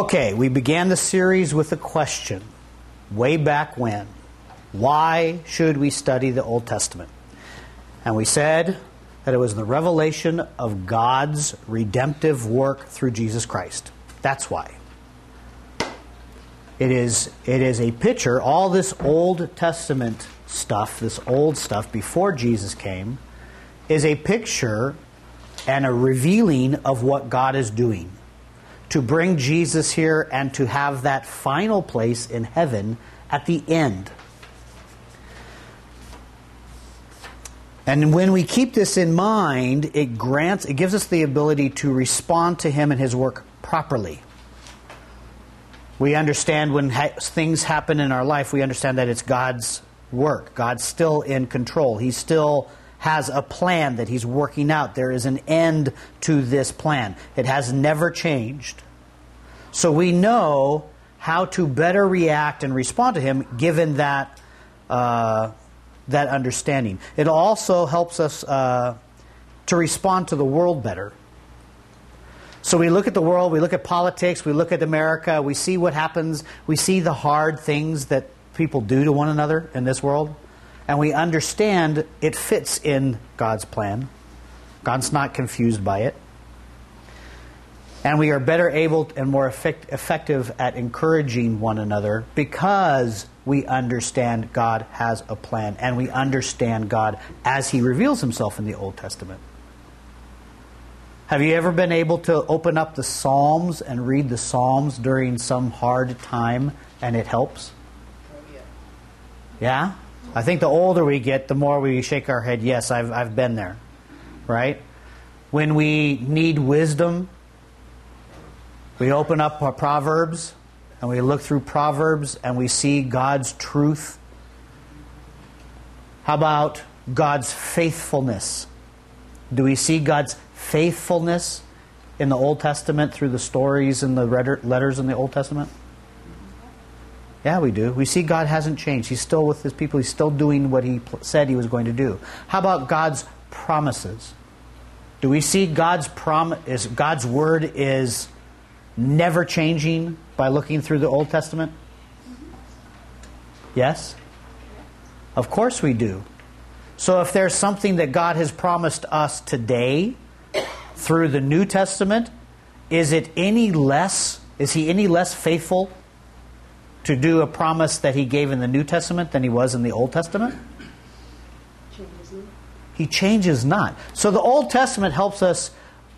Okay, we began the series with a question way back when. Why should we study the Old Testament? And we said that it was the revelation of God's redemptive work through Jesus Christ. That's why. It is, it is a picture, all this Old Testament stuff, this old stuff before Jesus came, is a picture and a revealing of what God is doing. To bring Jesus here and to have that final place in heaven at the end. And when we keep this in mind, it grants, it gives us the ability to respond to Him and His work properly. We understand when ha- things happen in our life, we understand that it's God's work. God's still in control. He still has a plan that He's working out. There is an end to this plan, it has never changed. So we know how to better react and respond to Him given that. Uh, that understanding. It also helps us uh, to respond to the world better. So we look at the world, we look at politics, we look at America, we see what happens, we see the hard things that people do to one another in this world, and we understand it fits in God's plan. God's not confused by it. And we are better able and more effect- effective at encouraging one another because we understand God has a plan and we understand God as He reveals Himself in the Old Testament. Have you ever been able to open up the Psalms and read the Psalms during some hard time and it helps? Yeah? I think the older we get, the more we shake our head, yes, I've, I've been there. Right? When we need wisdom, we open up our Proverbs and we look through Proverbs and we see God's truth. How about God's faithfulness? Do we see God's faithfulness in the Old Testament through the stories and the letters in the Old Testament? Yeah, we do. We see God hasn't changed. He's still with his people. He's still doing what he said he was going to do. How about God's promises? Do we see God's prom is God's word is never changing by looking through the Old Testament? Yes? Of course we do. So if there's something that God has promised us today through the New Testament, is it any less, is he any less faithful to do a promise that he gave in the New Testament than he was in the Old Testament? He changes not. So the Old Testament helps us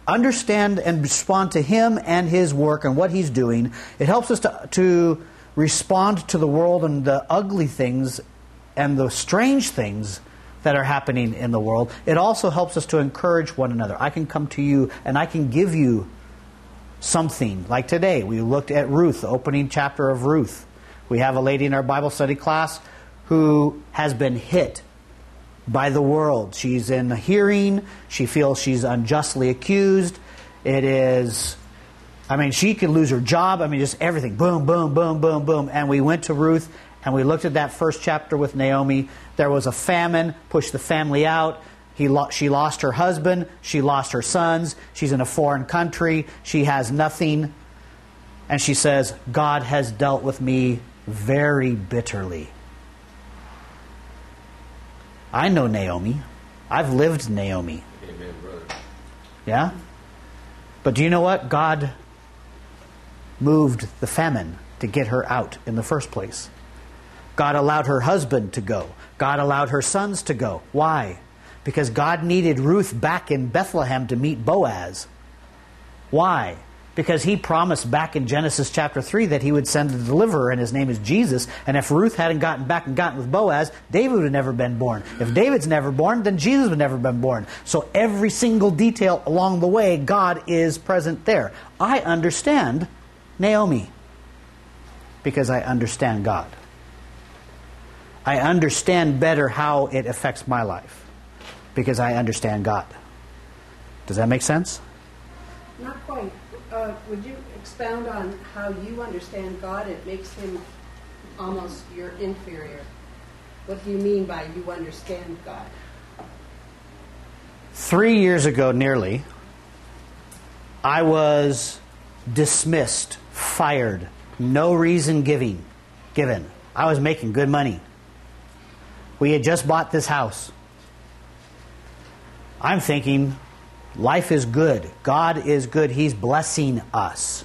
understand and respond to Him and His work and what He's doing. It helps us to, to respond to the world and the ugly things and the strange things that are happening in the world. It also helps us to encourage one another. I can come to you and I can give you something. Like today, we looked at Ruth, the opening chapter of Ruth. We have a lady in our Bible study class who has been hit by the world. She's in a hearing. She feels she's unjustly accused. It is, I mean, she could lose her job. I mean, just everything. Boom, boom, boom, boom, boom. And we went to Ruth and we looked at that first chapter with Naomi. There was a famine, pushed the family out. He lo- she lost her husband. She lost her sons. She's in a foreign country. She has nothing. And she says, God has dealt with me very bitterly. I know Naomi. I've lived Naomi. Amen, brother. Yeah? But do you know what? God moved the famine to get her out in the first place. God allowed her husband to go. God allowed her sons to go. Why? Because God needed Ruth back in Bethlehem to meet Boaz. Why? Because he promised back in Genesis chapter 3 that he would send a deliverer, and his name is Jesus. And if Ruth hadn't gotten back and gotten with Boaz, David would have never been born. If David's never born, then Jesus would never been born. So every single detail along the way, God is present there. I understand Naomi because I understand God. I understand better how it affects my life because I understand God. Does that make sense? Not quite uh, would you expound on how you understand God? It makes him almost your inferior. What do you mean by you understand God? Three years ago, nearly, I was dismissed, fired. No reason giving, given. I was making good money. We had just bought this house. I'm thinking, life is good. God is good. He's blessing us.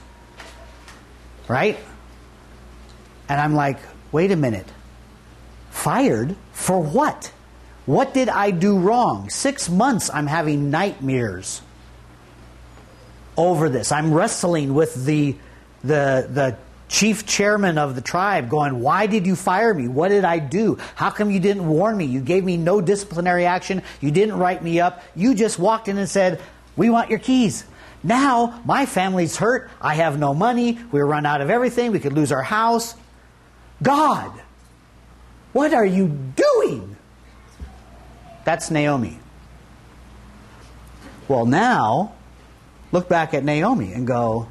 Right? And I'm like, wait a minute. Fired? For what? What did I do wrong? Six months I'm having nightmares over this. I'm wrestling with the, the, the chief chairman of the tribe going, Why did you fire me? What did I do? How come you didn't warn me? You gave me no disciplinary action. You didn't write me up. You just walked in and said, We want your keys. Now my family's hurt. I have no money. We run out of everything. We could lose our house. God, what are you doing? That's Naomi. Well, now, look back at Naomi and go,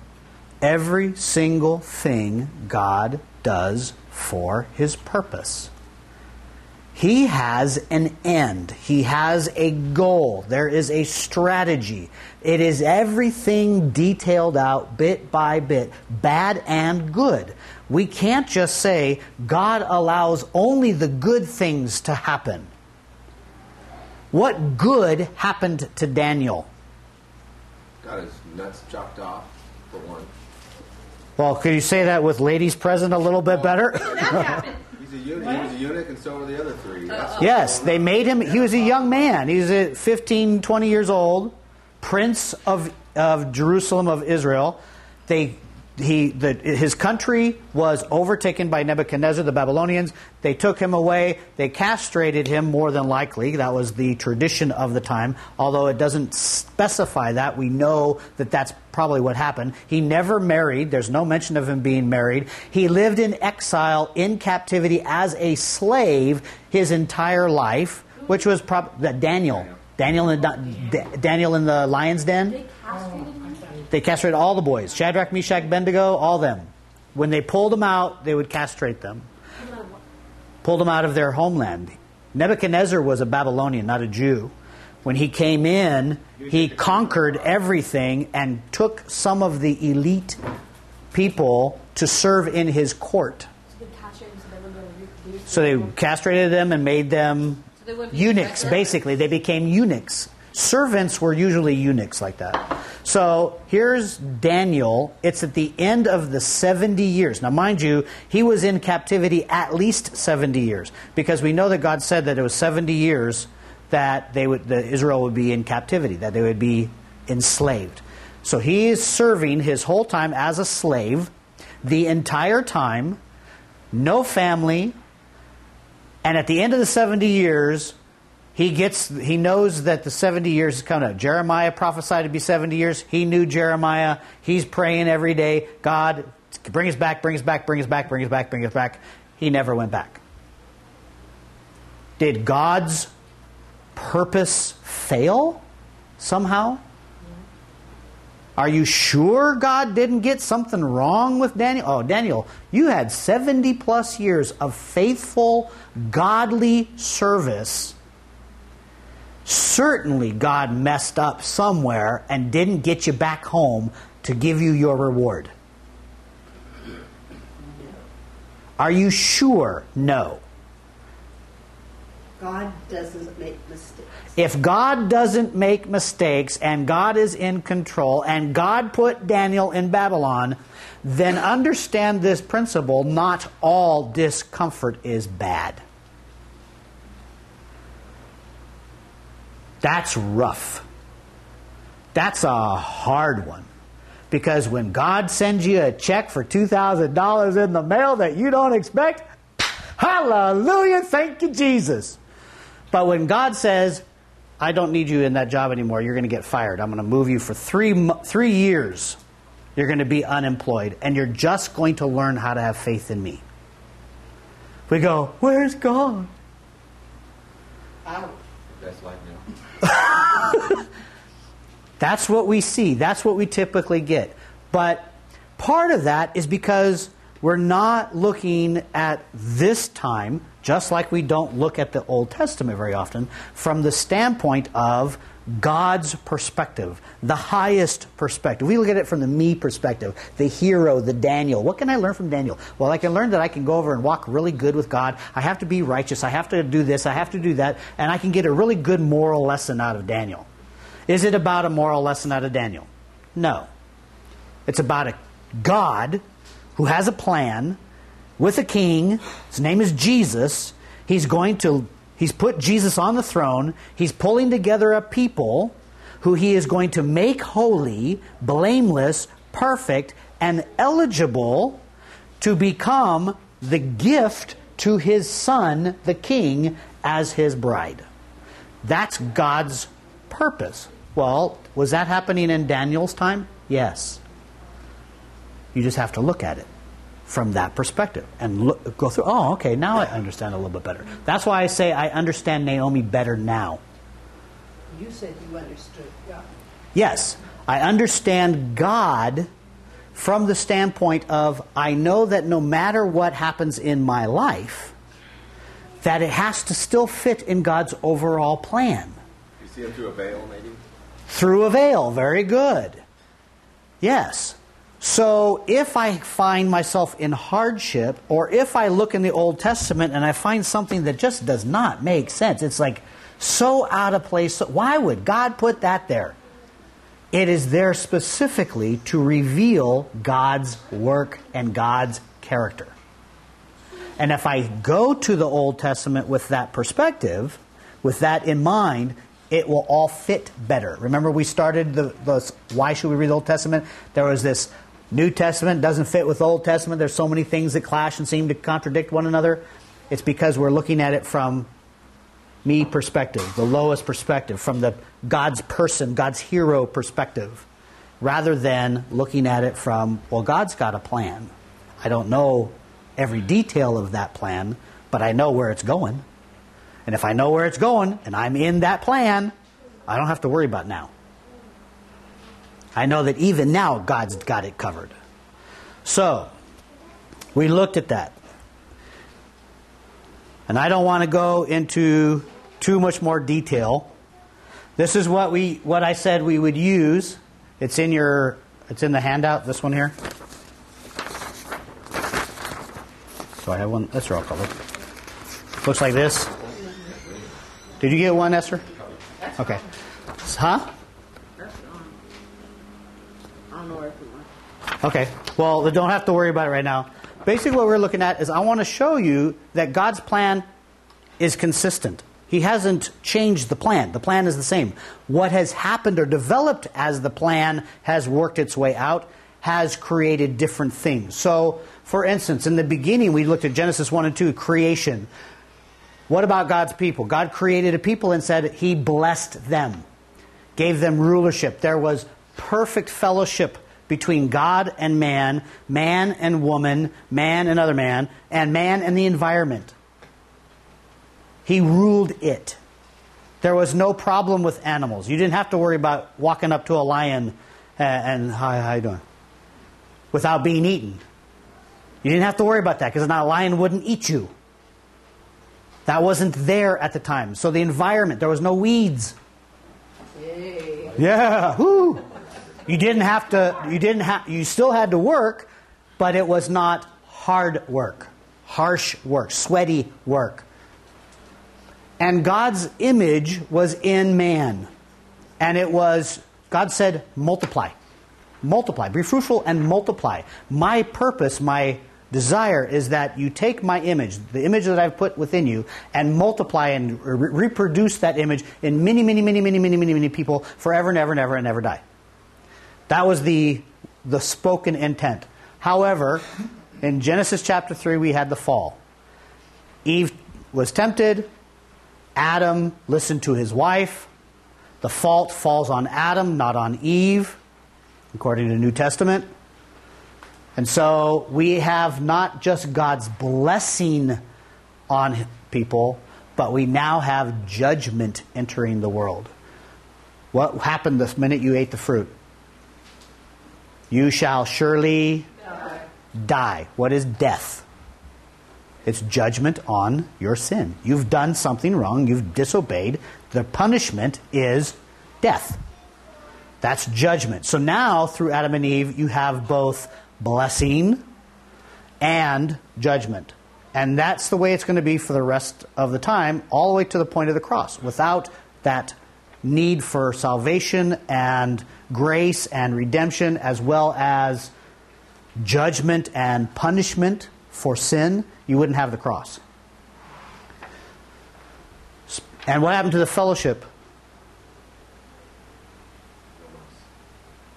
every single thing God does for his purpose. He has an end. He has a goal. There is a strategy. It is everything detailed out bit by bit, bad and good. We can't just say God allows only the good things to happen. What good happened to Daniel? Got his nuts chopped off, for one. Well, could you say that with ladies present a little bit better? He's a eunuch. He was a eunuch, and so were the other three. That's yes, they made him, he was a young man. He was a 15, 20 years old, prince of, of Jerusalem of Israel. They he, the, his country was overtaken by Nebuchadnezzar, the Babylonians. They took him away. They castrated him more than likely. That was the tradition of the time. Although it doesn't specify that, we know that that's probably what happened. He never married. There's no mention of him being married. He lived in exile, in captivity as a slave his entire life, which was probably Daniel. Daniel in, Daniel in the lion's den. They castrated all the boys Shadrach, Meshach, Abednego, all them. When they pulled them out, they would castrate them. Pulled them out of their homeland. Nebuchadnezzar was a Babylonian, not a Jew. When he came in, he conquered everything and took some of the elite people to serve in his court. So they castrated them and made them eunuchs, basically. They became eunuchs. Servants were usually eunuchs like that. So here's Daniel. It's at the end of the 70 years. Now, mind you, he was in captivity at least 70 years because we know that God said that it was 70 years that they would, that Israel would be in captivity, that they would be enslaved. So he is serving his whole time as a slave the entire time, no family, and at the end of the 70 years, he gets he knows that the 70 years is coming up jeremiah prophesied to be 70 years. He knew jeremiah. He's praying every day. God bring us back bring us back bring us back bring us back bring us back. He never went back. Did god's purpose fail somehow? Are you sure God didn't get something wrong with Daniel? Oh, Daniel, you had 70 plus years of faithful, godly service certainly God messed up somewhere and didn't get you back home to give you your reward. Are you sure? No. God doesn't make mistakes. If God doesn't make mistakes and God is in control and God put Daniel in Babylon, then understand this principle not all discomfort is bad. That's rough. That's a hard one. Because when God sends you a check for $2,000 in the mail that you don't expect, hallelujah, thank you, Jesus. But when God says, I don't need you in that job anymore, you're going to get fired. I'm going to move you for three, three years. You're going to be unemployed, and you're just going to learn how to have faith in me. We go, Where's God? That's. That's what we see. That's what we typically get. But part of that is because we're not looking at this time, just like we don't look at the Old Testament very often, from the standpoint of God's perspective, the highest perspective. We look at it from the me perspective, the hero, the Daniel. What can I learn from Daniel? Well, I can learn that I can go over and walk really good with God. I have to be righteous. I have to do this. I have to do that. And I can get a really good moral lesson out of Daniel. Is it about a moral lesson out of Daniel? No. It's about a God who has a plan with a king. His name is Jesus. He's going to He's put Jesus on the throne. He's pulling together a people who he is going to make holy, blameless, perfect, and eligible to become the gift to his son, the king, as his bride. That's God's purpose. Well, was that happening in Daniel's time? Yes. You just have to look at it from that perspective and look, go through. Oh, okay, now I understand a little bit better. That's why I say I understand Naomi better now. You said you understood God. Yes, I understand God from the standpoint of I know that no matter what happens in my life, that it has to still fit in God's overall plan. You see him through a veil, maybe? Through a veil, very good. Yes. So if I find myself in hardship, or if I look in the Old Testament and I find something that just does not make sense, it's like so out of place. Why would God put that there? It is there specifically to reveal God's work and God's character. And if I go to the Old Testament with that perspective, with that in mind, it will all fit better. Remember, we started the, the why should we read the Old Testament? There was this New Testament doesn't fit with Old Testament. There's so many things that clash and seem to contradict one another. It's because we're looking at it from me perspective, the lowest perspective, from the God's person, God's hero perspective, rather than looking at it from, well, God's got a plan. I don't know every detail of that plan, but I know where it's going. And if I know where it's going and I'm in that plan, I don't have to worry about now. I know that even now God's got it covered. So, we looked at that. And I don't want to go into too much more detail. This is what we what I said we would use. It's in your it's in the handout, this one here. So I have one that's all covered. Looks like this. Did you get one, Esther? Okay. Huh? Okay. Well, we don't have to worry about it right now. Basically, what we're looking at is I want to show you that God's plan is consistent. He hasn't changed the plan. The plan is the same. What has happened or developed as the plan has worked its way out has created different things. So, for instance, in the beginning, we looked at Genesis 1 and 2, creation. What about God's people? God created a people and said He blessed them, gave them rulership. There was perfect fellowship between God and man, man and woman, man and other man, and man and the environment. He ruled it. There was no problem with animals. You didn't have to worry about walking up to a lion and, and hi, how you doing? Without being eaten. You didn't have to worry about that because a lion wouldn't eat you. That wasn't there at the time. So the environment, there was no weeds. Yay. Yeah, whoo. You didn't have to, you didn't have, you still had to work, but it was not hard work, harsh work, sweaty work. And God's image was in man. And it was, God said, multiply. Multiply. Be fruitful and multiply. My purpose, my desire is that you take my image, the image that I've put within you, and multiply and re- reproduce that image in many, many, many, many, many, many, many people forever and ever and ever and never die. That was the, the spoken intent. However, in Genesis chapter 3, we had the fall. Eve was tempted. Adam listened to his wife. The fault falls on Adam, not on Eve, according to the New Testament. And so we have not just God's blessing on people, but we now have judgment entering the world. What happened the minute you ate the fruit? You shall surely die. die. What is death? It's judgment on your sin. You've done something wrong, you've disobeyed. The punishment is death. That's judgment. So now, through Adam and Eve, you have both blessing and judgment. And that's the way it's going to be for the rest of the time, all the way to the point of the cross. Without that need for salvation and grace and redemption, as well as judgment and punishment for sin, you wouldn't have the cross. And what happened to the fellowship?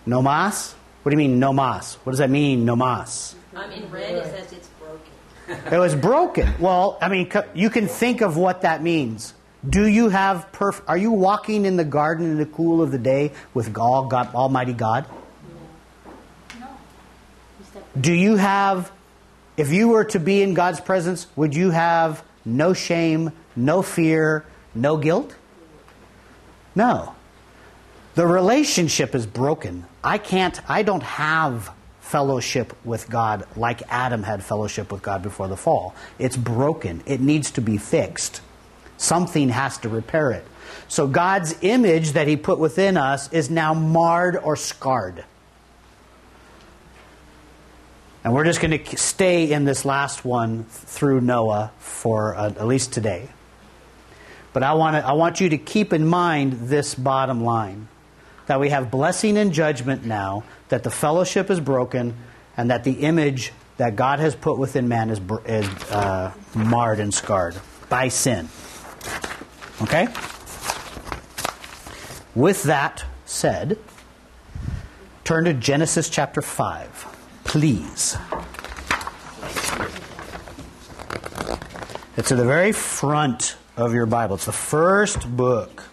No mas? What do you mean, no mas? What does that mean, no mas? Um, in red, it says it's broken. It was broken. Well, I mean, you can think of what that means. Do you have perf- Are you walking in the garden in the cool of the day with God, God Almighty God? You step Do you have, if you were to be in God's presence, would you have no shame, no fear, no guilt? No. The relationship is broken. I can't, I don't have fellowship with God like Adam had fellowship with God before the fall. It's broken. It needs to be fixed. Something has to repair it. So God's image that He put within us is now marred or scarred. And we're just going to stay in this last one through Noah for uh, at least today. But I want, to, I want you to keep in mind this bottom line that we have blessing and judgment now, that the fellowship is broken, and that the image that God has put within man is, is uh, marred and scarred by sin. Okay? With that said, turn to Genesis chapter 5, please. It's at the very front of your Bible. It's the first book.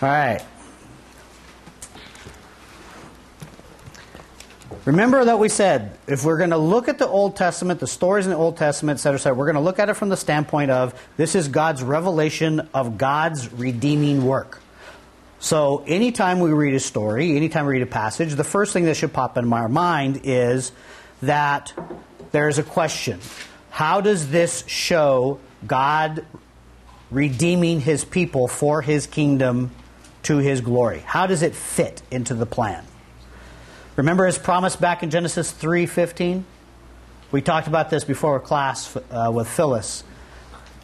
All right. Remember that we said if we're going to look at the Old Testament, the stories in the Old Testament, et cetera, et cetera, we're going to look at it from the standpoint of this is God's revelation of God's redeeming work. So anytime we read a story, anytime we read a passage, the first thing that should pop in our mind is that there's a question. How does this show God redeeming his people for his kingdom to his glory? How does it fit into the plan? Remember his promise back in Genesis 3:15? We talked about this before class uh, with Phyllis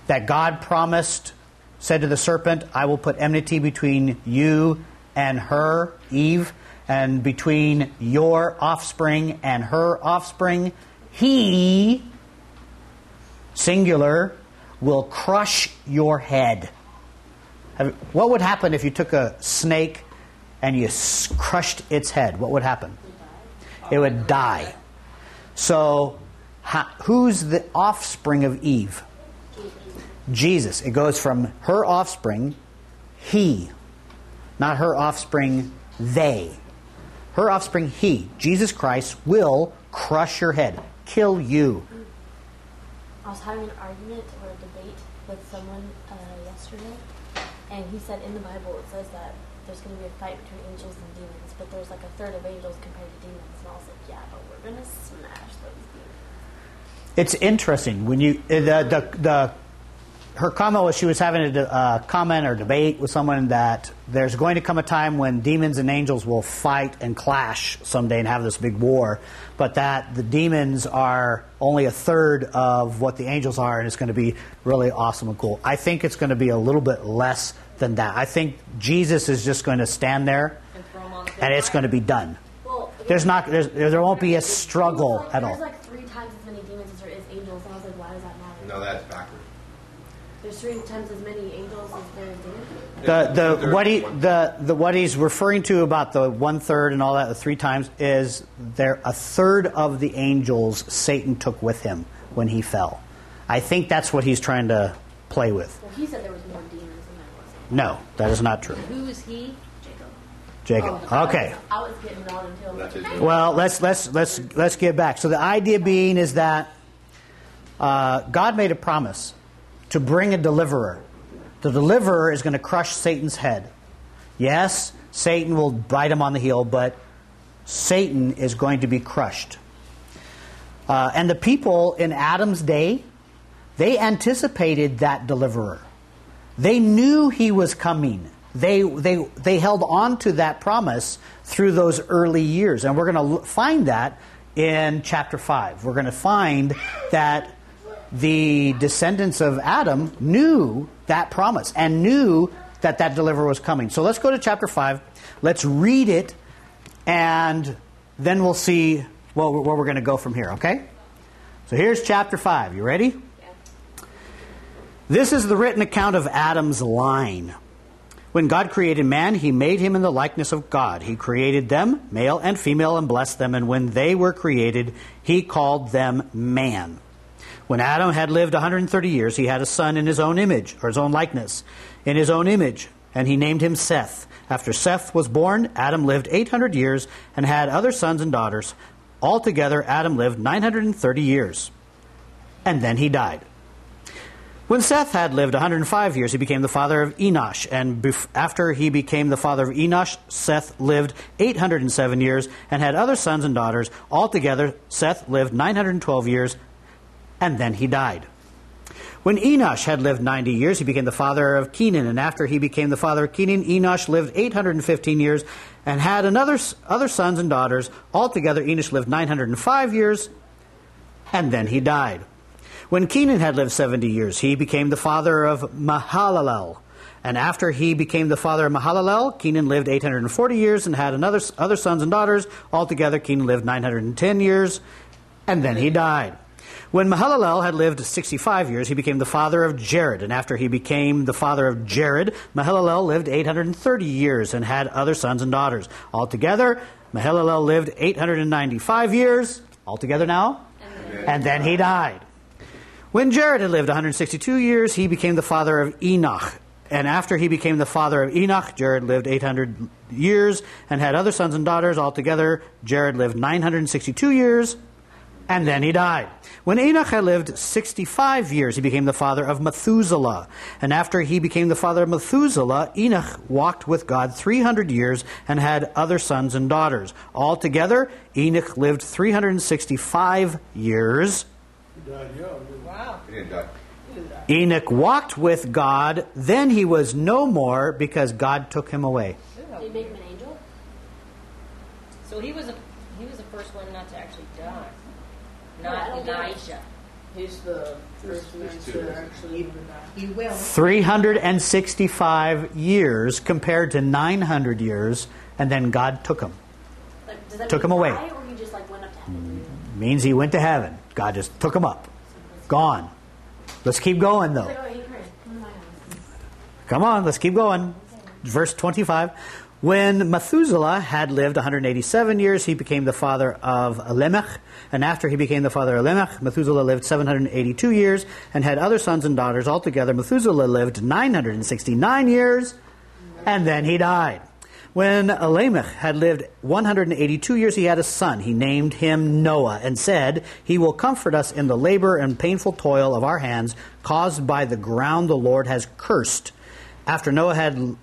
that God promised said to the serpent, I will put enmity between you and her, Eve, and between your offspring and her offspring. He, singular, will crush your head. What would happen if you took a snake and you crushed its head? What would happen? It would die. So, who's the offspring of Eve? Jesus. It goes from her offspring, he, not her offspring, they. Her offspring, he, Jesus Christ, will crush your head, kill you. I was having an argument or a debate with someone uh, yesterday, and he said in the Bible it says that there's going to be a fight between angels and demons, but there's like a third of angels compared to demons. And I was like, yeah, but we're going to smash those demons. It's interesting when you the the, the her comment was she was having a uh, comment or debate with someone that there's going to come a time when demons and angels will fight and clash someday and have this big war, but that the demons are only a third of what the angels are, and it's going to be really awesome and cool. I think it's going to be a little bit less than that. I think Jesus is just going to stand there, And throw 'em on the big and it's going to be done. Well, There's not there's, there won't be a struggle like- at all. There's like three times as many demons as there is angels, and I was like, why does that matter? No, that's backward. There's three times as many angels as there is demons. The, the, what, he, the, the, what he's referring to about the one third and all that, the three times, is there a third of the angels Satan took with him when he fell. I think that's what he's trying to play with. Well, he said there was more demons than there was. No, that is not true. Who is he? Jacob. Jacob. Oh, Okay. I was getting on until I'm That's like, his hey, Well, let's let's let's let's get back. So the idea being is that uh, God made a promise to bring a deliverer. The deliverer is going to crush Satan's head. Yes, Satan will bite him on the heel, but Satan is going to be crushed. Uh, and the people in Adam's day, they anticipated that deliverer. They knew he was coming. They, they, they held on to that promise through those early years. And we're going to find that in chapter 5. We're going to find that the descendants of Adam knew that promise and knew that that deliverer was coming. So let's go to chapter 5. Let's read it, and then we'll see where where we're going to go from here, okay? So here's chapter 5. You ready? This is the written account of Adam's line. When God created man, he made him in the likeness of God. He created them, male and female, and blessed them. And when they were created, he called them man. When Adam had lived 130 years, he had a son in his own image, or his own likeness, in his own image, and he named him Seth. After Seth was born, Adam lived 800 years and had other sons and daughters. Altogether, Adam lived 930 years. And then he died. When Seth had lived 105 years, he became the father of Enosh. And bef- after he became the father of Enosh, Seth lived 807 years and had other sons and daughters. Altogether, Seth lived 912 years, and then he died. When Enosh had lived 90 years, he became the father of Kenan. And after he became the father of Kenan, Enosh lived 815 years and had another, other sons and daughters. Altogether, Enosh lived 905 years, and then he died. When Kenan had lived 70 years, he became the father of Mahalalel. And after he became the father of Mahalalel, Kenan lived 840 years and had another, other sons and daughters. Altogether, Kenan lived 910 years, and then he died. When Mahalalel had lived 65 years, he became the father of Jared. And after he became the father of Jared, Mahalalel lived 830 years and had other sons and daughters. Altogether, Mahalalel lived 895 years, altogether now, and then he died. When Jared had lived 162 years, he became the father of Enoch. And after he became the father of Enoch, Jared lived 800 years and had other sons and daughters. Altogether, Jared lived 962 years, and then he died. When Enoch had lived 65 years, he became the father of Methuselah. And after he became the father of Methuselah, Enoch walked with God 300 years and had other sons and daughters. Altogether, Enoch lived 365 years. Wow. He didn't die. Enoch walked with God, then he was no more because God took him away. Did he make him an angel? So he was a, he was the first one not to actually die. No, I Not don't. Elijah. He's the first man to actually. He will. 365 years compared to 900 years, and then God took him. Like, does that Took mean him away. Or he just like went up to heaven? Means he went to heaven. God just took him up. Gone. Let's keep going, though. Come on, let's keep going. Verse 25. When Methuselah had lived 187 years, he became the father of Lamech. And after he became the father of Lamech, Methuselah lived 782 years and had other sons and daughters. Altogether, Methuselah lived 969 years, and then he died. When Lamech had lived 182 years, he had a son. He named him Noah and said, He will comfort us in the labor and painful toil of our hands caused by the ground the Lord has cursed. After Noah had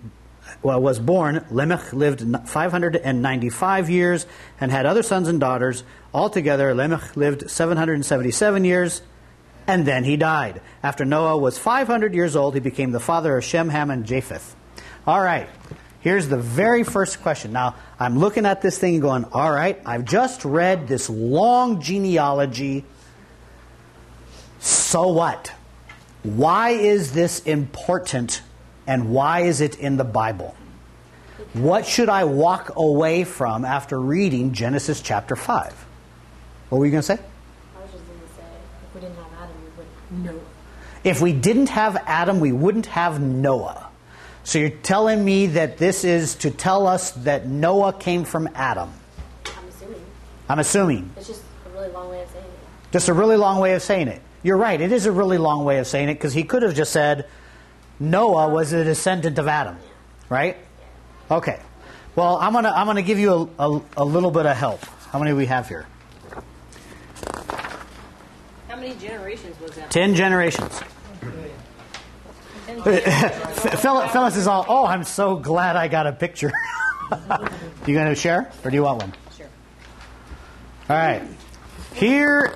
well, was born, Lamech lived 595 years and had other sons and daughters. Altogether, Lamech lived 777 years, and then he died. After Noah was 500 years old, he became the father of Shem, Ham, and Japheth. All right, here's the very first question. Now, I'm looking at this thing and going, all right, I've just read this long genealogy. So what? Why is this important and why is it in the Bible? What should I walk away from after reading Genesis chapter 5? What were you going to say? I was just going to say, if we didn't have Adam, we wouldn't know. If we didn't have Adam, we wouldn't have Noah. So you're telling me that this is to tell us that Noah came from Adam. I'm assuming. I'm assuming. It's just a really long way of saying it. Just a really long way of saying it. You're right, it is a really long way of saying it because he could have just said Noah was a descendant of Adam, right? Okay. Well, I'm gonna I'm gonna give you a, a, a little bit of help. How many do we have here? How many generations was that? Ten generations. Phil- Phyllis is all. Oh, I'm so glad I got a picture. you gonna share, or do you want one? Sure. All right. Here.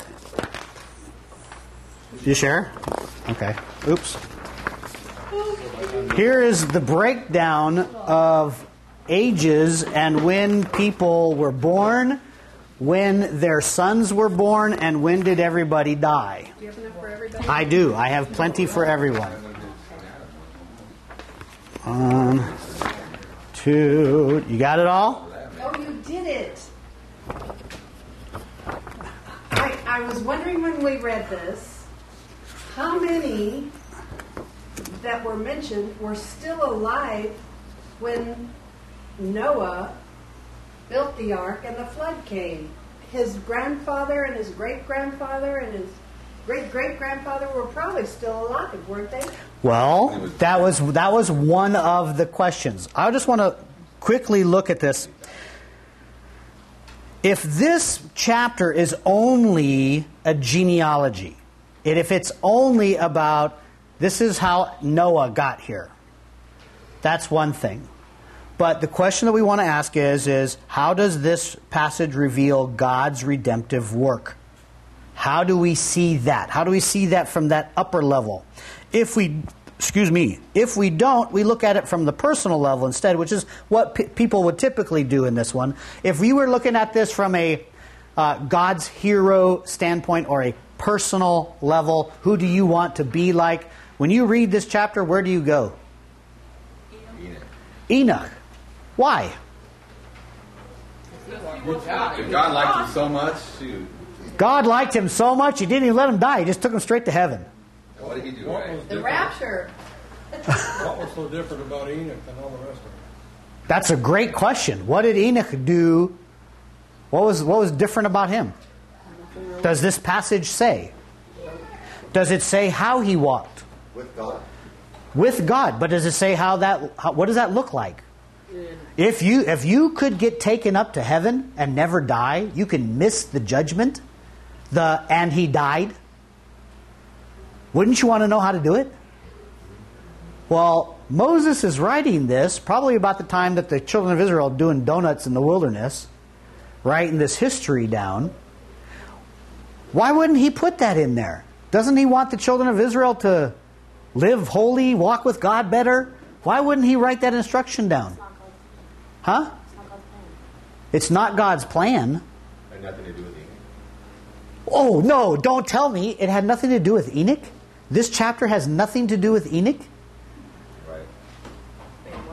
You share? Okay. Oops. Here is the breakdown of ages and when people were born, when their sons were born, and when did everybody die. Do you have enough for everybody? I do. I have plenty for everyone. One, two. You got it all? Oh, you did it. I, I was wondering when we read this, how many that were mentioned were still alive when Noah built the ark and the flood came. His grandfather and his great grandfather and his great great grandfather were probably still alive, weren't they? Well, that was that was one of the questions. I just want to quickly look at this. If this chapter is only a genealogy, and if it's only about this is how Noah got here, that's one thing. But the question that we want to ask is, is how does this passage reveal God's redemptive work? How do we see that? How do we see that from that upper level? If we, excuse me, if we don't, we look at it from the personal level instead, which is what pe- people would typically do in this one. If we were looking at this from a uh, God's hero standpoint or a personal level, who do you want to be like? When you read this chapter, where do you go? Enoch. Enoch. Why? If God liked him so much, shoot. God liked him so much, he didn't even let him die. He just took him straight to heaven. What did he do What right? was The different? rapture. What was so different about Enoch than all the rest of them? That's a great question. What did Enoch do? What was, what was different about him? Does this passage say? Does it say how he walked? With God. With God. But does it say how that, how, what does that look like? If you, if you could get taken up to heaven and never die, you can miss the judgment, the, and he died. Wouldn't you want to know how to do it? Well, Moses is writing this probably about the time that the children of Israel are doing donuts in the wilderness, writing this history down. Why wouldn't he put that in there? Doesn't he want the children of Israel to live holy, walk with God better? Why wouldn't he write that instruction down? Huh? It's not God's plan. It's not God's plan. Had nothing to do with Enoch. Oh, no, don't tell me it had nothing to do with Enoch. This chapter has nothing to do with Enoch. Right.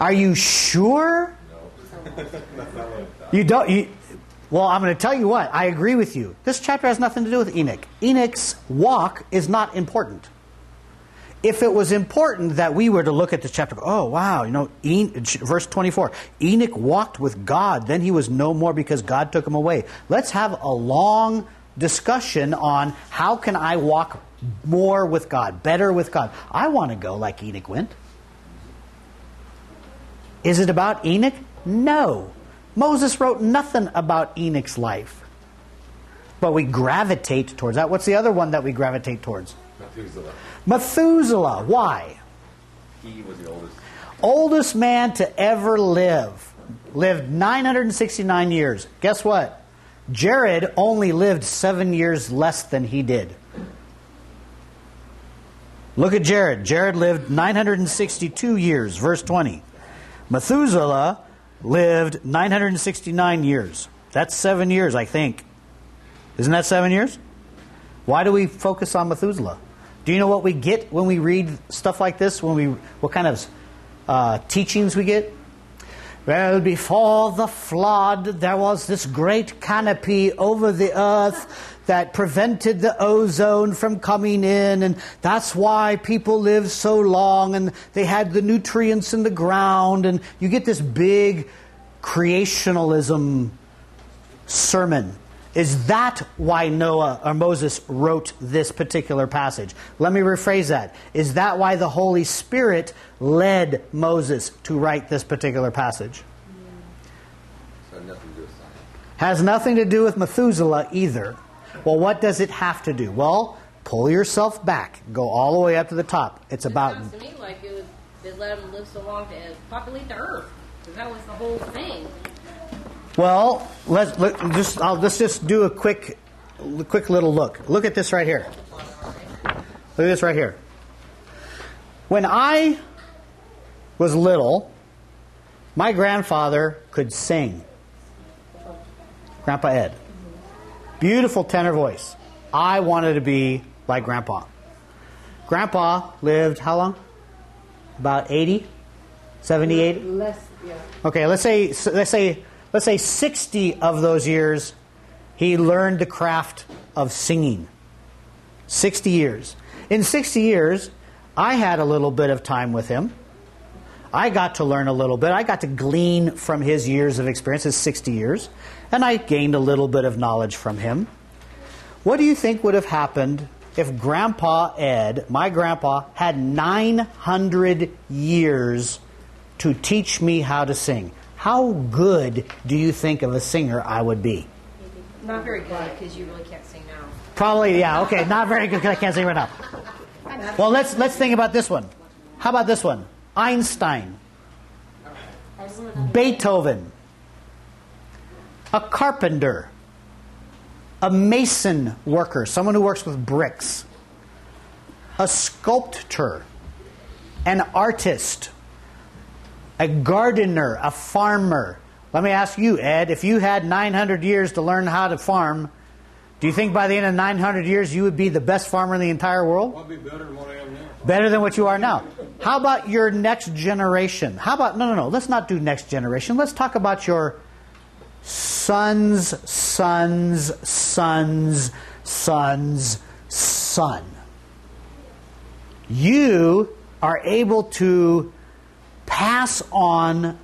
Are you sure? No. You don't. You, well, I'm going to tell you what. I agree with you. This chapter has nothing to do with Enoch. Enoch's walk is not important. If it was important that we were to look at this chapter, oh wow, you know, en- verse 24, Enoch walked with God, then he was no more because God took him away. Let's have a long discussion on how can I walk more with God, better with God. I want to go like Enoch went. Is it about Enoch? No. Moses wrote nothing about Enoch's life. But we gravitate towards that. What's the other one that we gravitate towards? Methuselah. Methuselah. Why? He was the oldest. Oldest man to ever live. Lived 969 years. Guess what? Jared only lived seven years less than he did. Look at Jared. Jared lived 962 years, verse 20. Methuselah lived 969 years. That's seven years, I think. Isn't that seven years? Why do we focus on Methuselah? Do you know what we get when we read stuff like this? When we, what kind of uh, teachings we get? Well, before the flood, there was this great canopy over the earth that prevented the ozone from coming in, and that's why people lived so long, and they had the nutrients in the ground, and you get this big creationalism sermon. Is that why Noah or Moses wrote this particular passage? Let me rephrase that. Is that why the Holy Spirit led Moses to write this particular passage? So had nothing to do with science. Has nothing to do with Methuselah either. Well, what does it have to do? Well, pull yourself back. Go all the way up to the top. It's about sounds to me like it was they let them live so long to uh, populate the earth. Because that was the whole thing. Well, let's let, just I'll, let's just do a quick, quick little look. Look at this right here. Look at this right here. When I was little, my grandfather could sing. Grandpa Ed. Beautiful tenor voice. I wanted to be like Grandpa. Grandpa lived how long? About 80? 70, 80? Less, yeah. Okay, let's say let's say let's say 60 of those years he learned the craft of singing. 60 years. In 60 years, I had a little bit of time with him. I got to learn a little bit. I got to glean from his years of experience, his 60 years, and I gained a little bit of knowledge from him. What do you think would have happened if Grandpa Ed, my grandpa, had 900 years to teach me how to sing? How good do you think of a singer I would be? Not very good because you really can't sing now. Probably, yeah, okay, not very good because I can't sing right now. Well, let's, let's think about this one. How about this one? Einstein, Beethoven, a carpenter, a mason worker, someone who works with bricks, a sculptor, an artist, a gardener, a farmer. Let me ask you, Ed, if you had 900 years to learn how to farm, do you think by the end of 900 years you would be the best farmer in the entire world? I'll be better than what I am now. Better than what you are now. How about your next generation? How about, no, no, no, let's not do next generation. Let's talk about your son's son's son's son's son. You are able to pass on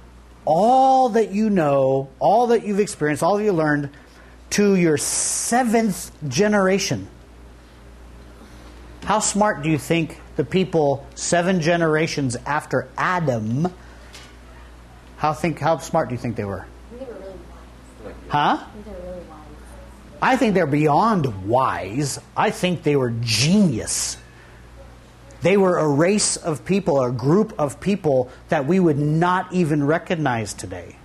all that you know, all that you've experienced, all that you learned to your seventh generation. How smart do you think the people seven generations after Adam? How think how smart do you think they were? I think they were really wise. Huh? I think they're beyond wise. I think they were genius. They were a race of people, a group of people that we would not even recognize today.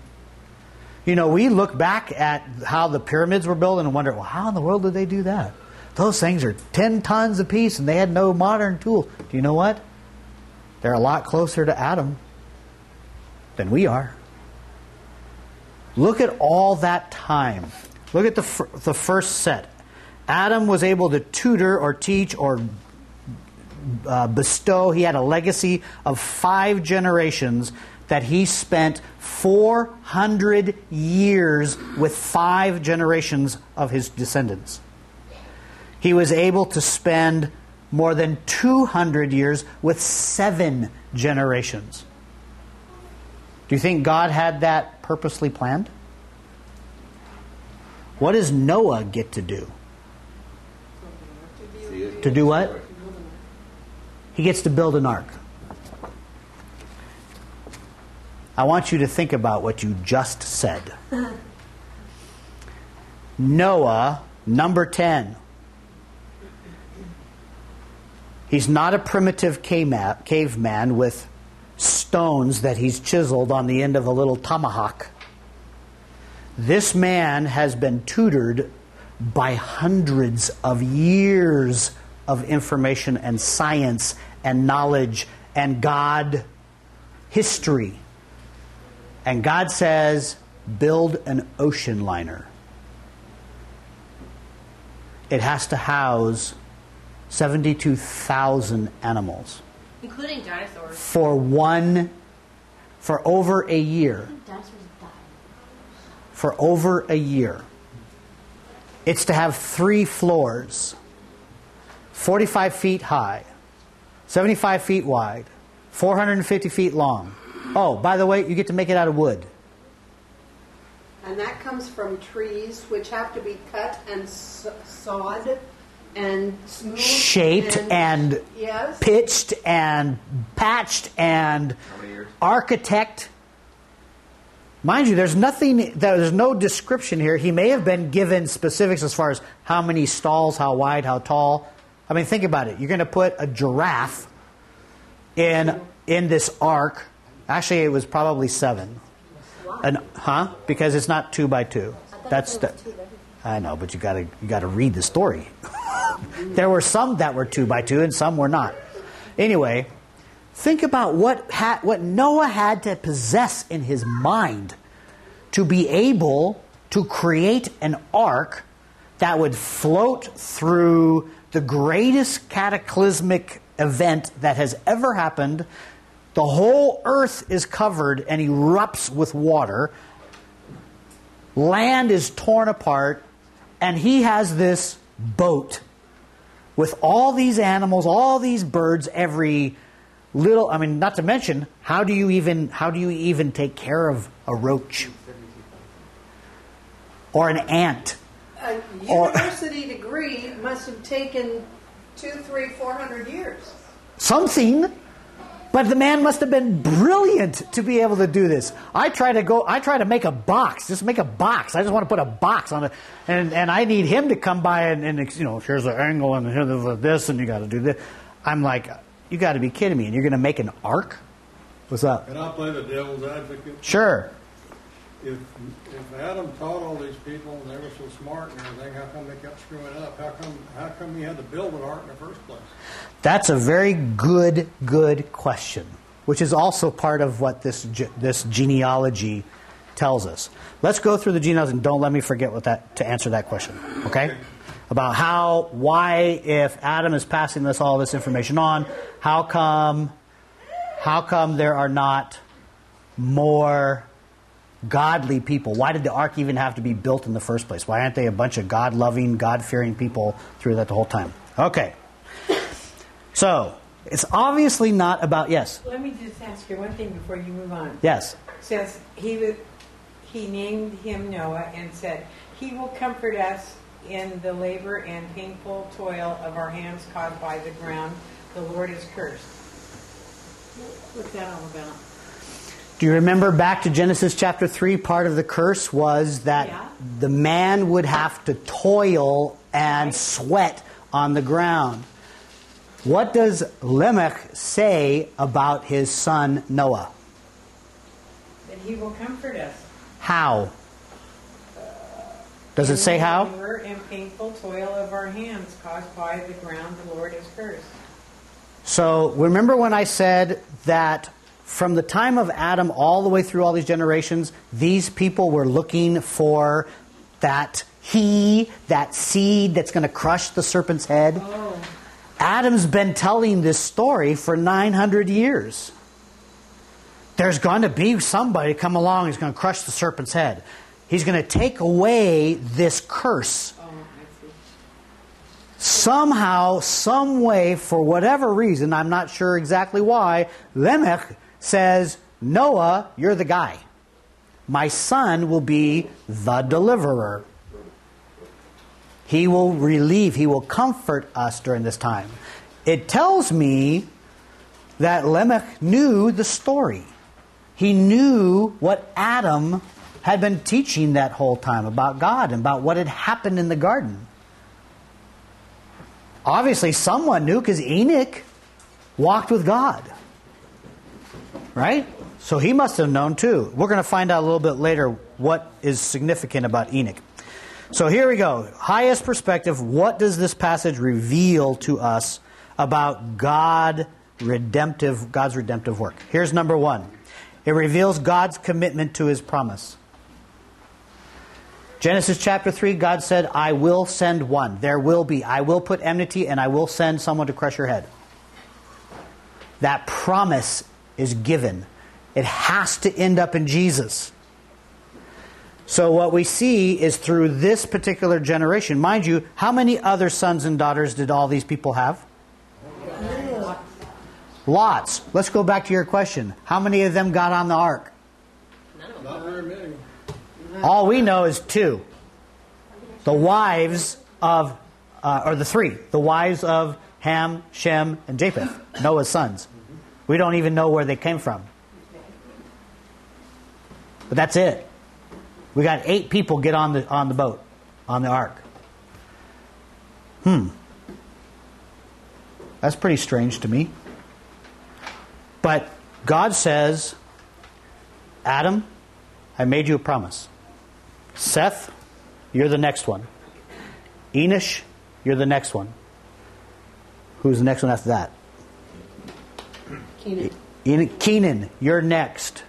You know, we look back at how the pyramids were built and wonder, well, how in the world did they do that? Those things are 10 tons apiece and they had no modern tools. Do you know what? They're a lot closer to Adam than we are. Look at all that time. Look at the, the first set. Adam was able to tutor or teach or uh, bestow, he had a legacy of five generations that he spent 400 years with five generations of his descendants. He was able to spend more than 200 years with seven generations. Do you think God had that purposely planned? What does Noah get to do? To do what? He gets to build an ark. I want you to think about what you just said. Noah, number 10. He's not a primitive caveman with stones that he's chiseled on the end of a little tomahawk. This man has been tutored by hundreds of years of information and science and knowledge and God history. And God says, build an ocean liner. It has to house 72,000 animals Including dinosaurs. for one, for over a year. Dinosaurs died. For over a year. It's to have three floors 45 feet high, 75 feet wide, 450 feet long. Oh, by the way, you get to make it out of wood. And that comes from trees which have to be cut and s- sawed and smoothed Shaped and yes, pitched and patched and How many years? architect. Mind you, there's nothing, there's no description here. He may have been given specifics as far as how many stalls, how wide, how tall. I mean, think about it. You're going to put a giraffe in in this ark. Actually, it was probably seven. An, huh? Because it's not two by two. That's the, was two bedrooms. I know, but you got to you got to read the story. there were some that were two by two, and some were not. Anyway, Think about what, ha- what Noah had to possess in his mind to be able to create an ark that would float through the greatest cataclysmic event that has ever happened. The whole earth is covered and erupts with water. Land is torn apart, and he has this boat with all these animals, all these birds, every little I mean not to mention how do you even how do you even take care of a roach or an ant? A Or- university degree must have taken two, three, four hundred years. Something. But the man must have been brilliant to be able to do this. I try to go. I try to make a box. Just make a box. I just want to put a box on it, and and I need him to come by and, and you know, here's the angle and here's this, and you got to do this. I'm like, you got to be kidding me! And you're going to make an ark? What's up? Can I play the devil's advocate? Sure. If, if Adam taught all these people and they were so smart and everything, how come they kept screwing up? How come, how come he had to build an ark in the first place? That's a very good, good question, which is also part of what this this genealogy tells us. Let's go through the genealogy, and don't let me forget what that to answer that question. Okay, about how, why, if Adam is passing this all this information on, how come, how come there are not more godly people? Why did the ark even have to be built in the first place? Why aren't they a bunch of God loving, God fearing people through that the whole time? Okay. So, it's obviously not about, yes, Let me just ask you one thing before you move on. yes. says he he named him Noah and said, "He will comfort us in the labor and painful toil of our hands caused by the ground. The Lord is cursed." What's that all about? Do you remember back to Genesis chapter 3? Part of the curse was that Yeah. the man would have to toil and sweat on the ground. What does Lamech say about his son Noah? That he will comfort us. How? Does it say the how? and painful toil of our hands caused by the ground. The Lord is cursed. So remember when I said that from the time of Adam all the way through all these generations, these people were looking for that he, that seed that's going to crush the serpent's head? Oh, Adam's been telling this story for 900 years. There's going to be somebody come along who's going to crush the serpent's head. He's going to take away this curse. oh, Somehow, some way, for whatever reason, I'm not sure exactly why, Lamech says, Noah, you're the guy. My son will be the deliverer. He will relieve, he will comfort us during this time. It tells me that Lamech knew the story. He knew what Adam had been teaching that whole time about God and about what had happened in the garden. Obviously, someone knew because Enoch walked with God. Right? So he must have known too. We're going to find out a little bit later what is significant about Enoch. So here we go. Highest perspective. What does this passage reveal to us about God redemptive God's redemptive work? Here's number 1. It reveals God's commitment to his promise. Genesis chapter 3, God said, I will send one. There will be. I will put enmity and I will send someone to crush your head. That promise is given. It has to end up in Jesus. So, what we see is through this particular generation, mind you, how many other sons and daughters did all these people have? Lots. Let's go back to your question. How many of them got on the ark? Not very many. All we know is two. The wives of, uh, or the three, the wives of Ham, Shem, and Japheth, Noah's sons. We don't even know where they came from. But that's it. We got eight people get on the on the boat, on the ark. Hmm. That's pretty strange to me. But God says, Adam, I made you a promise. Seth, you're the next one. Enosh, you're the next one. Who's the next one after that? Keenan. En- Kenan, you're next.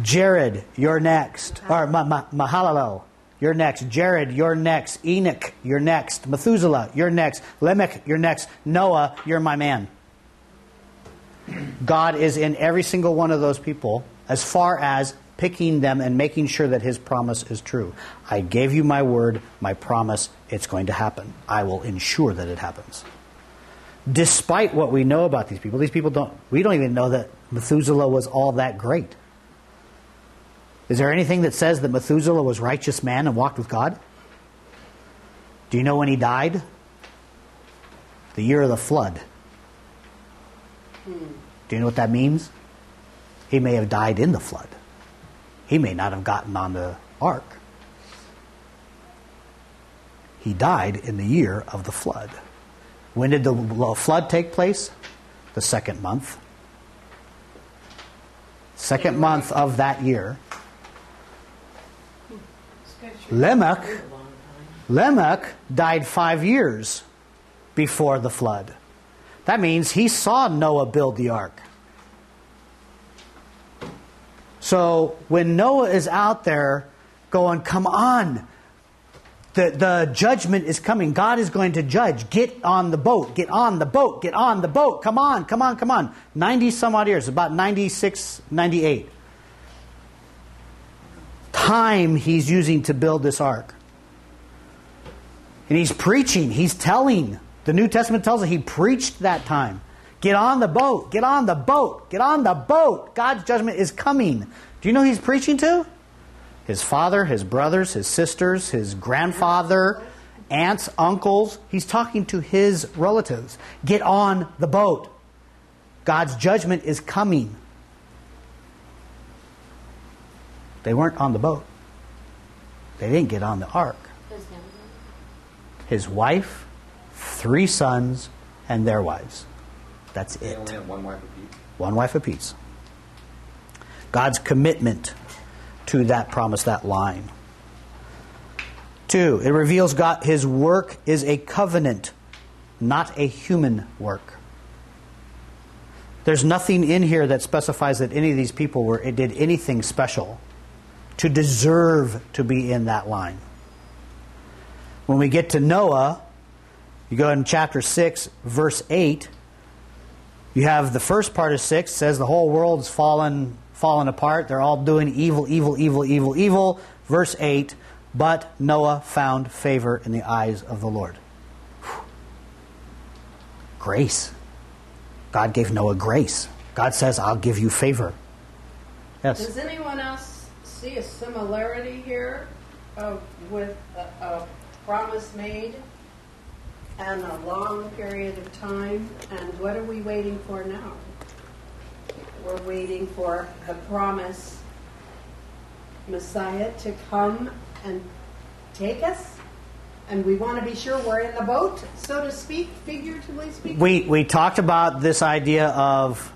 Jared, you're next. Uh-huh. Or Ma- Ma- Mahalalel, you're next. Jared, you're next. Enoch, you're next. Methuselah, you're next. Lamech, you're next. Noah, you're my man. God is in every single one of those people as far as picking them and making sure that his promise is true. I gave you my word, my promise, it's going to happen. I will ensure that it happens. Despite what we know about these people, these people don't, we don't even know that Methuselah was all that great. Is there anything that says that Methuselah was righteous man and walked with God? Do you know when he died? The year of the flood. Do you know what that means? He may have died in the flood. He may not have gotten on the ark. He died in the year of the flood. When did the flood take place? The second month. Second month of that year. Lamech, Lamech died five years before the flood. That means he saw Noah build the ark. So when Noah is out there going, come on, the, the judgment is coming. God is going to judge. Get on the boat. Get on the boat. Get on the boat. Come on, come on, come on. 90 some odd years, about 96, 98. Time he's using to build this ark. And he's preaching, he's telling. The New Testament tells us he preached that time. Get on the boat. Get on the boat. Get on the boat. God's judgment is coming. Do you know he's preaching to? His father, his brothers, his sisters, his grandfather, aunts, uncles. He's talking to his relatives. Get on the boat. God's judgment is coming. They weren't on the boat. They didn't get on the ark. His wife, three sons, and their wives. That's They it. one wife apiece. One wife apiece. God's commitment to that promise, that line. Two, it reveals God his work is a covenant, not a human work. There's nothing in here that specifies that any of these people were it did anything special to deserve to be in that line. When we get to Noah, you go in chapter 6, verse 8, you have the first part of 6 says the whole world's fallen fallen apart. They're all doing evil, evil, evil, evil, evil. Verse 8, but Noah found favor in the eyes of the Lord. Whew. Grace. God gave Noah grace. God says, I'll give you favor. Yes. Does anyone else see a similarity here with a, a promise made and a long period of time? And what are we waiting for now? We're waiting for the promise Messiah to come and take us. And we want to be sure we're in the boat, so to speak, figuratively speaking. We, we talked about this idea of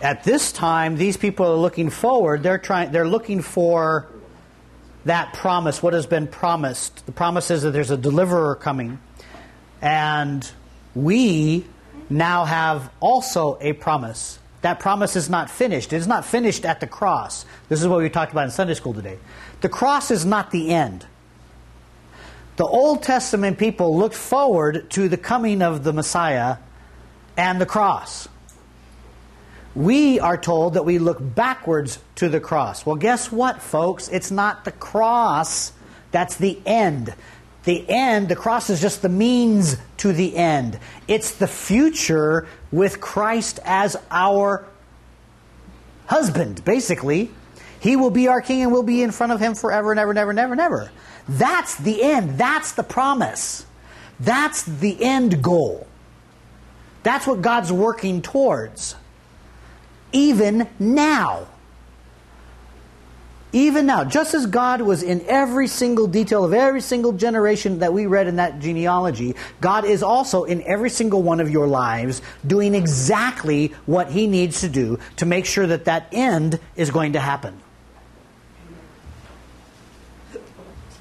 at this time these people are looking forward they're trying they're looking for that promise what has been promised the promise is that there's a deliverer coming and we now have also a promise that promise is not finished it's not finished at the cross this is what we talked about in sunday school today the cross is not the end the old testament people looked forward to the coming of the messiah and the cross we are told that we look backwards to the cross. Well, guess what, folks? It's not the cross that's the end. The end, the cross is just the means to the end. It's the future with Christ as our husband, basically. He will be our king and we'll be in front of him forever and ever and ever and ever and ever. That's the end. That's the promise. That's the end goal. That's what God's working towards even now. Even now, just as God was in every single detail of every single generation that we read in that genealogy, God is also in every single one of your lives doing exactly what He needs to do to make sure that that end is going to happen.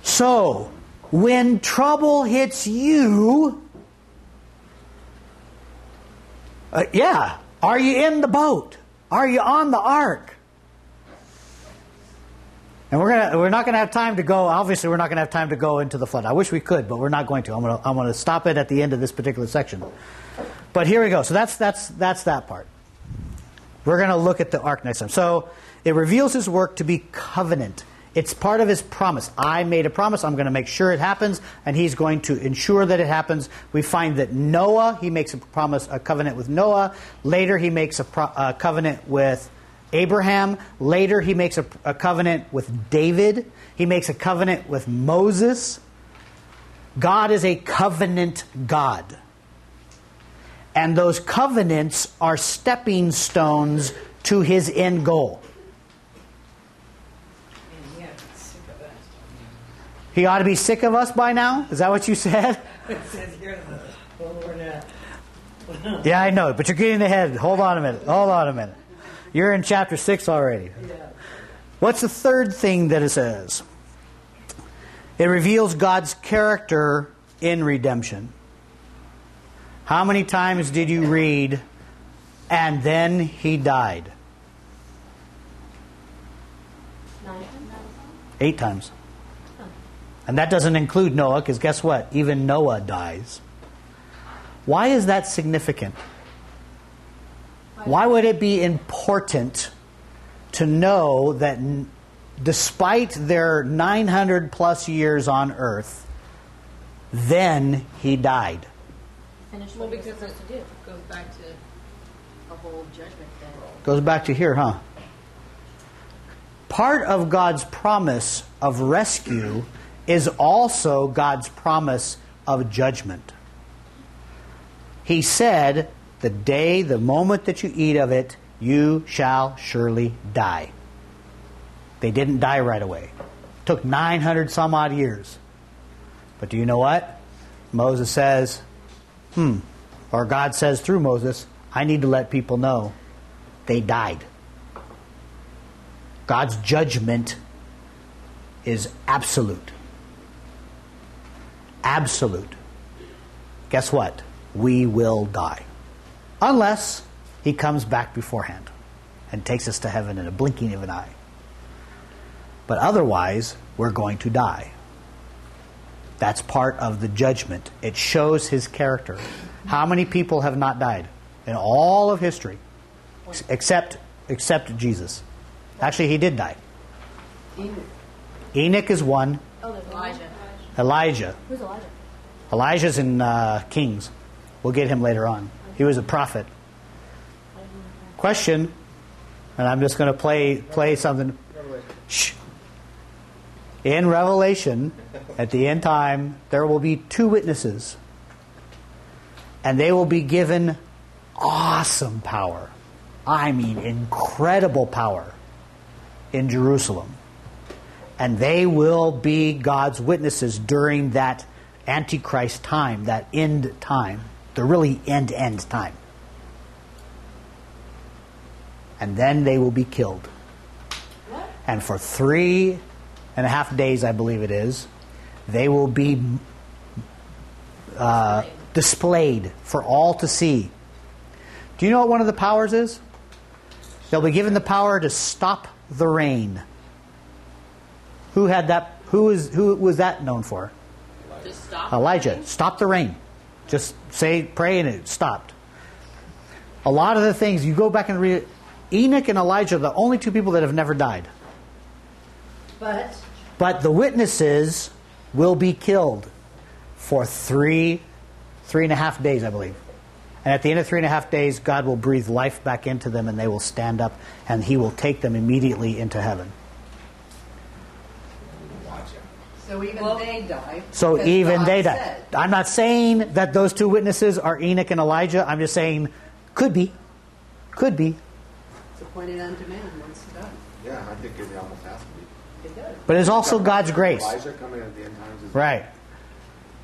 So, when trouble hits you, uh, yeah, Are you in the boat? Are you on the ark? And we're gonna we're not gonna have time to go. Obviously, we're not gonna have time to go into the flood. I wish we could, but we're not going to. I'm gonna I'm gonna stop it at the end of this particular section. But here we go. So that's that's that's that part. We're gonna look at the ark next time. So it reveals his work to be covenant. It's part of his promise. I made a promise. I'm going to make sure it happens, and he's going to ensure that it happens. We find that Noah, he makes a promise, a covenant with Noah. Later, he makes a, pro, a covenant with Abraham. Later, he makes a, a covenant with David. He makes a covenant with Moses. God is a covenant God. And those covenants are stepping stones to his end goal. And yeah, it's sick of us. He ought to be sick of us by now? Is that what you said? It says here, well, we're not. Yeah, I know, but you're getting ahead. Hold on a minute. Hold on a minute. You're in chapter 6 already. What's the third thing that it says? It reveals God's character in redemption. How many times did you read, and then he died? Eight times. And that doesn't include Noah, because guess what? Even Noah dies. Why is that significant? Why would it be important to know that n- despite their 900 plus years on earth, then he died? Well, what you're because it supposed to do. goes back to the whole judgment thing. Goes back to here, huh? Part of God's promise of rescue is also God's promise of judgment. He said, The day, the moment that you eat of it, you shall surely die. They didn't die right away. took 900 some odd years. But do you know what? Moses says, hmm, or God says through Moses, I need to let people know they died. God's judgment is absolute. Absolute. Guess what? We will die. Unless he comes back beforehand and takes us to heaven in a blinking of an eye. But otherwise, we're going to die. That's part of the judgment. It shows his character. How many people have not died in all of history except except Jesus? Actually, he did die. Enoch is one. Oh, there's Elijah. Elijah. Who's Elijah? Elijah's in uh, Kings. We'll get him later on. He was a prophet. Question, and I'm just going to play play something. Shh. In Revelation, at the end time, there will be two witnesses, and they will be given awesome power. I mean, incredible power in Jerusalem. And they will be God's witnesses during that Antichrist time, that end time, the really end end time. And then they will be killed. And for three and a half days, I believe it is, they will be uh, displayed for all to see. Do you know what one of the powers is? They'll be given the power to stop the rain. Who had that? Who is who was that known for? Just stop. Elijah, stop the rain. Just say, pray, and it stopped. A lot of the things, you go back and read it, Enoch and Elijah are the only two people that have never died. But But the witnesses will be killed for three, three and a half days, I believe. And at the end of three and a half days, God will breathe life back into them and they will stand up and He will take them immediately into heaven. So even Well- they die. So even God they die. said. I'm not saying that those two witnesses are Enoch and Elijah. I'm just saying, could be. Could be. It's appointed unto man once done. Yeah, I think it almost has to be. It does. But it's also God's grace. Elijah coming at the end times is Right.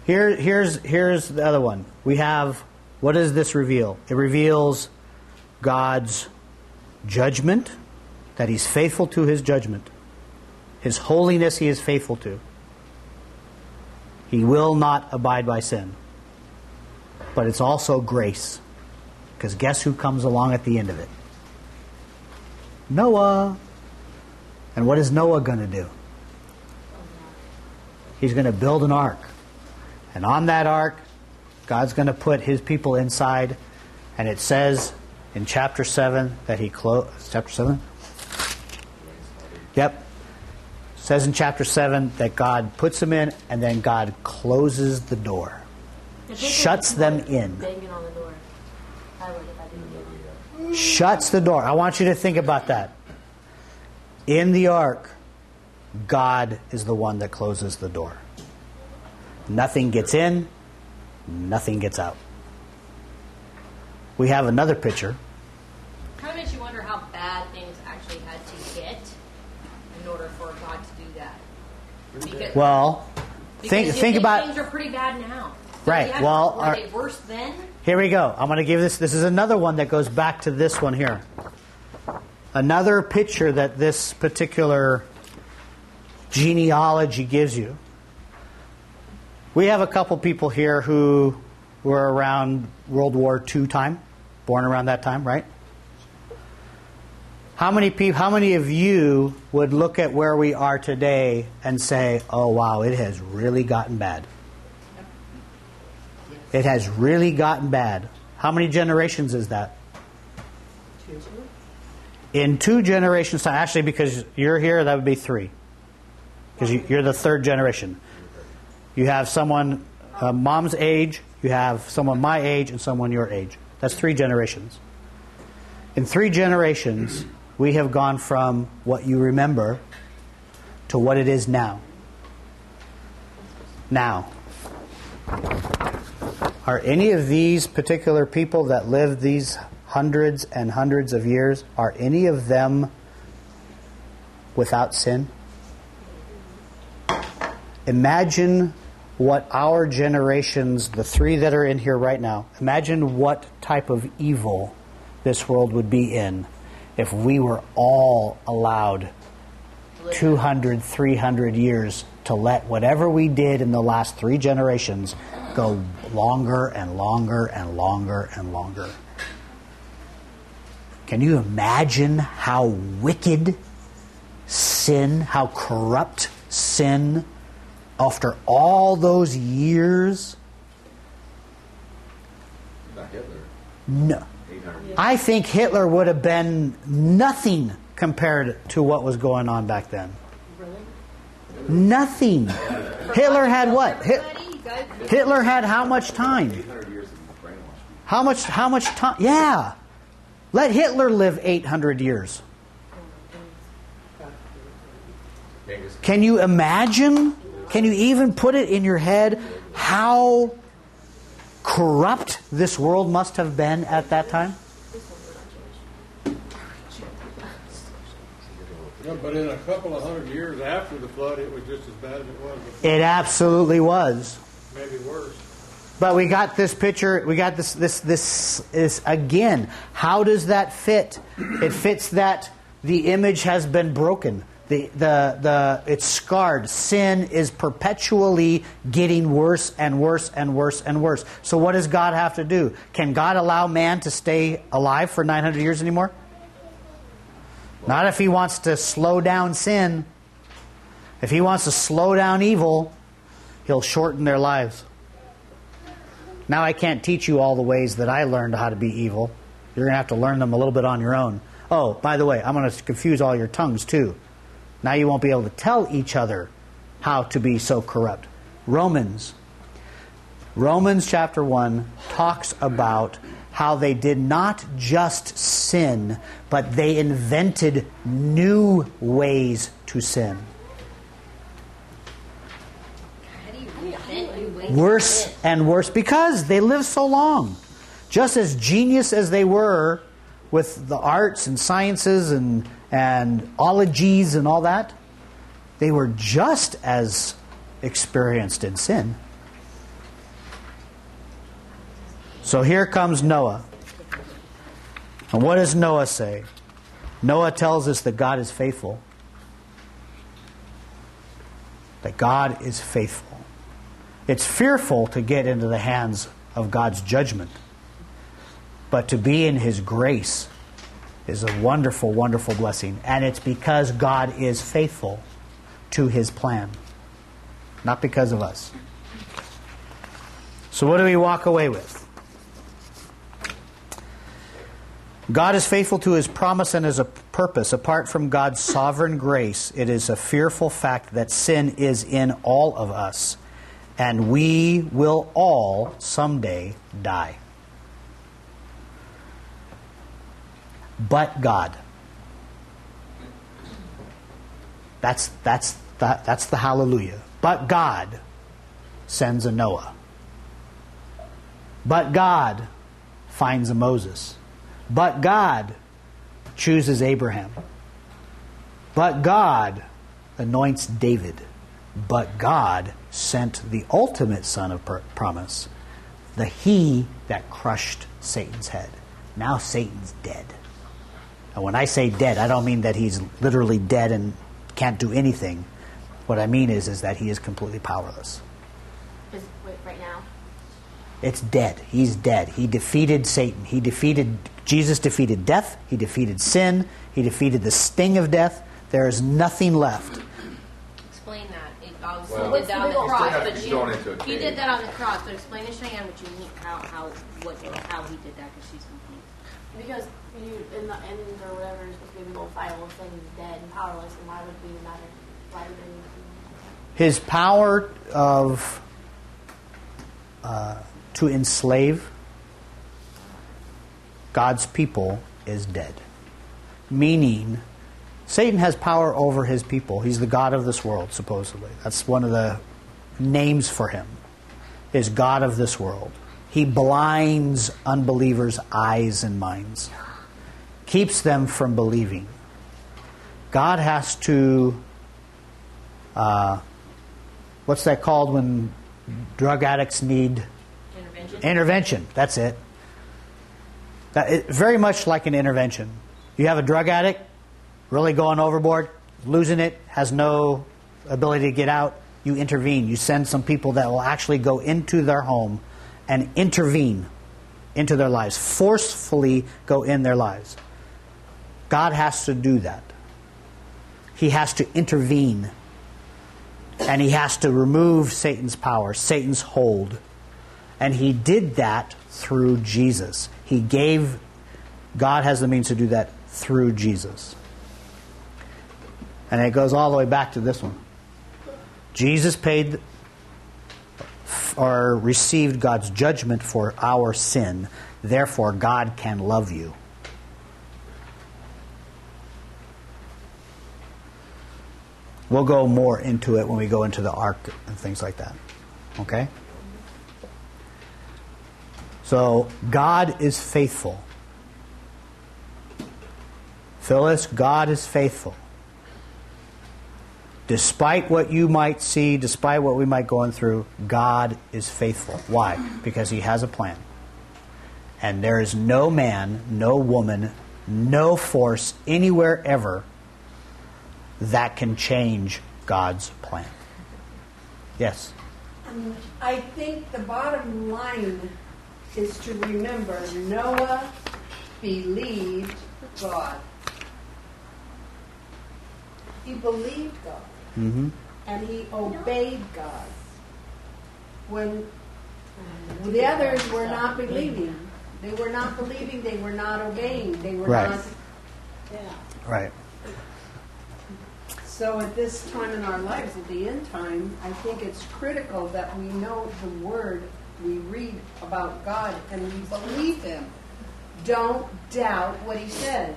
Here, here's, here's the other one. We have, what does this reveal? It reveals God's judgment, that He's faithful to His judgment. His holiness He is faithful to. He will not abide by sin. But it's also grace. Because guess who comes along at the end of it? Noah. And what is Noah going to do? He's going to build an ark. And on that ark, God's going to put his people inside. And it says in chapter 7 that he closed. Chapter 7? Yep. Says in chapter 7 that God puts them in and then God closes the door, shuts them in. Banging on the door. I would if I didn't do it. Shuts the door. I want you to think about that. In the ark, God is the one that closes the door. Nothing gets in, nothing gets out. We have another picture. Kind of makes you wonder how bad things actually had to get in order for God to do that. Because, Well, because think think about things are pretty bad now. Right, Yeah, well, were our- they worse then? Here we go. I'm going to give this. This is another one that goes back to this one here. Another picture that this particular genealogy gives you. We have a couple people here who were around World War II time, born around that time, right? How many people? How many of you would look at where we are today and say, "Oh wow, it has really gotten bad"? It has really gotten bad. How many generations is that? In two generations actually, because you're here, that would be three. Because you, you're the third generation. You have someone uh, mom's age, you have someone my age, and someone your age. That's three generations. In three generations, we have gone from what you remember to what it is now. Now, are any of these particular people that lived these hundreds and hundreds of years, are any of them without sin? Imagine what our generations, the three that are in here right now, imagine what type of evil this world would be in if we were all allowed 200, 300 years to let whatever we did in the last three generations go longer and longer and longer and longer. Can you imagine how wicked sin, how corrupt sin, after all those years? Not Hitler. No. 800 years. I think Hitler would have been nothing compared to what was going on back then. Really? Nothing. Hitler had what? Hit- Everybody, you guys- Hitler had how much time? 800 years of brainwashed How much? How much time? Yeah. Let Hitler live 800 years. Can you imagine? Can you even put it in your head how corrupt this world must have been at that time? Yeah, but in a couple of hundred years after the flood, it was just as bad as it was before, It absolutely was. maybe worse. But we got this picture. We got this. This. This is again. How does that fit? It fits that the image has been broken. The the the it's scarred. Sin is perpetually getting worse and worse and worse and worse. So what does God have to do? Can God allow man to stay alive for 900 years anymore? Not if he wants to slow down sin. If he wants to slow down evil, he'll shorten their lives. Now I can't teach you all the ways that I learned how to be evil. You're going to have to learn them a little bit on your own. Oh, by the way, I'm going to confuse all your tongues too. Now you won't be able to tell each other how to be so corrupt. Romans. Romans chapter 1 talks about how they did not just sin, but they invented new ways to sin. Worse and worse because they lived so long. Just as genius as they were with the arts and sciences and, and ologies and all that, they were just as experienced in sin. So here comes Noah. And what does Noah say? Noah tells us that God is faithful. That God is faithful. It's fearful to get into the hands of God's judgment. But to be in His grace is a wonderful, wonderful blessing. And it's because God is faithful to His plan, not because of us. So, what do we walk away with? God is faithful to his promise and his purpose. Apart from God's sovereign grace, it is a fearful fact that sin is in all of us, and we will all someday die. But God. That's, that's, the, that's the hallelujah. But God sends a Noah. But God finds a Moses. But God chooses Abraham. But God anoints David. But God sent the ultimate son of promise, the he that crushed Satan's head. Now Satan's dead. And when I say dead, I don't mean that he's literally dead and can't do anything. What I mean is, is that he is completely powerless. Wait, right now? It's dead. He's dead. He defeated Satan. He defeated Jesus defeated death, he defeated sin, he defeated the sting of death. There is nothing left. Explain that. It obviously Well, did that on the cross, but you, going into you did that on the cross. But explain to Cheyenne what you mean, how how what how he did that because she's confused. Because you in the end or whatever is supposed to be a big old fire, well, saying he's dead and powerless, and why would we matter? Why would anything? His power of uh, to enslave God's people is dead. Meaning, Satan has power over his people. He's the God of this world, supposedly. That's one of the names for him, is God of this world. He blinds unbelievers' eyes and minds, keeps them from believing. God has to, uh, what's that called when drug addicts need Intervention. intervention? That's it. That, it, very much like an intervention. You have a drug addict, really going overboard, losing it, has no ability to get out. You intervene. You send some people that will actually go into their home and intervene into their lives, forcefully go in their lives. God has to do that. He has to intervene. And he has to remove Satan's power, Satan's hold. And he did that through Jesus. He gave, God has the means to do that through Jesus. And it goes all the way back to this one. Jesus paid or received God's judgment for our sin. Therefore, God can love you. We'll go more into it when we go into the ark and things like that. Okay? So, God is faithful. Phyllis, God is faithful. Despite what you might see, despite what we might go through, God is faithful. Why? Because He has a plan. And there is no man, no woman, no force anywhere ever that can change God's plan. Yes? I think the bottom line is to remember Noah believed God. He believed God. Mm-hmm. And he obeyed God. When the others were not believing. They were not believing, they were not obeying, they were Right. not. Yeah. Right. So at this time in our lives, at the end time, I think it's critical that we know the word, we read about God, and we believe Him. Don't doubt what He says.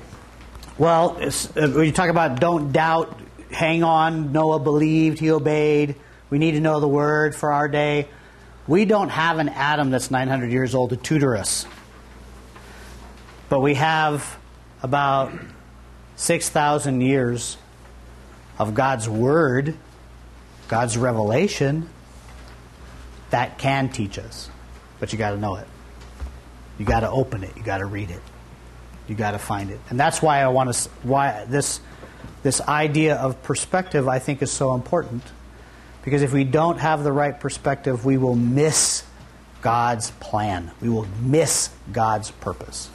Well, uh, when you talk about don't doubt, hang on, Noah believed, he obeyed. We need to know the word for our day. We don't have an Adam that's 900 years old to tutor us. But we have about 6,000 years of God's word, God's revelation, that can teach us. But you got to know it. You got to open it. You got to read it. You got to find it, and that's why I want to. Why this this idea of perspective I think is so important, because if we don't have the right perspective, we will miss God's plan. We will miss God's purpose.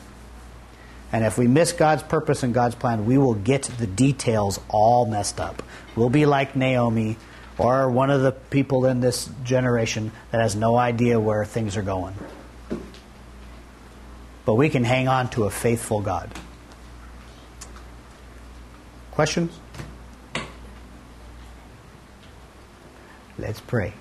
And if we miss God's purpose and God's plan, we will get the details all messed up. We'll be like Naomi or one of the people in this generation that has no idea where things are going. But we can hang on to a faithful God. Questions? Let's pray.